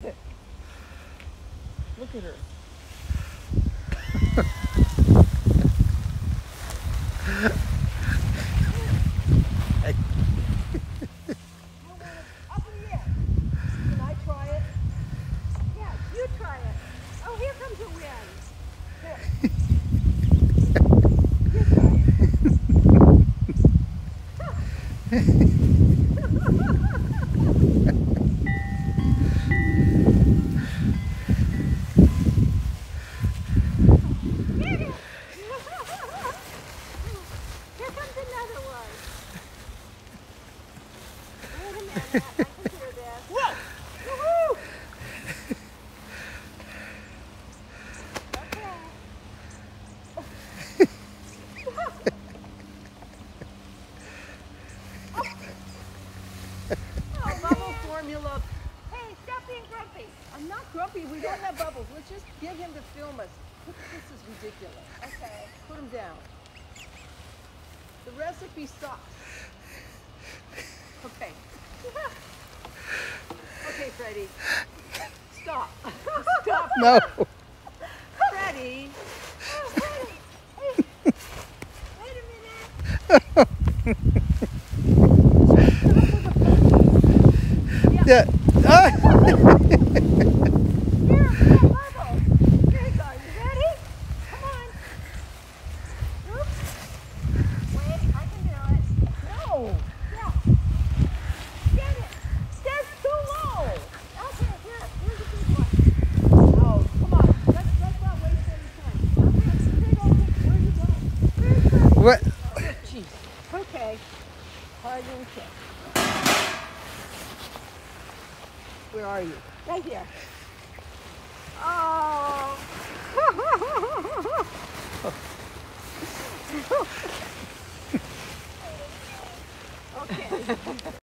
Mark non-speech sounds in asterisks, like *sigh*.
Look at her. Up in the air. Can I try it? Yeah, you try it. Oh, here comes a wind. Here. You try it. Get it. Here comes another one. Wait a minute. I can hear this. Whoa! Woohoo! Okay. Oh, bubble formula. Hey, stop being grumpy. I'm not grumpy. We don't have bubbles. Let's just get him to film us. This is ridiculous. Okay. Put him down. The recipe sucks. Okay. Okay, Freddie. Stop. Stop. No. Freddie. Oh, wait. Hey. Wait a minute. Yeah. *laughs* Ah. *laughs* Here, here, bubble. Here you go. You ready? Come on. Oops. Wait, I can do it. No. Yeah. Get it. That's too low. Okay, here. Here's a big one. Oh, come on. Let's, let's not waste any time. Okay, here you go. Where are you going? Where's Freddie? What? Jeez. Okay. Hard and kick. Where are you? Right here. Oh. *laughs* okay.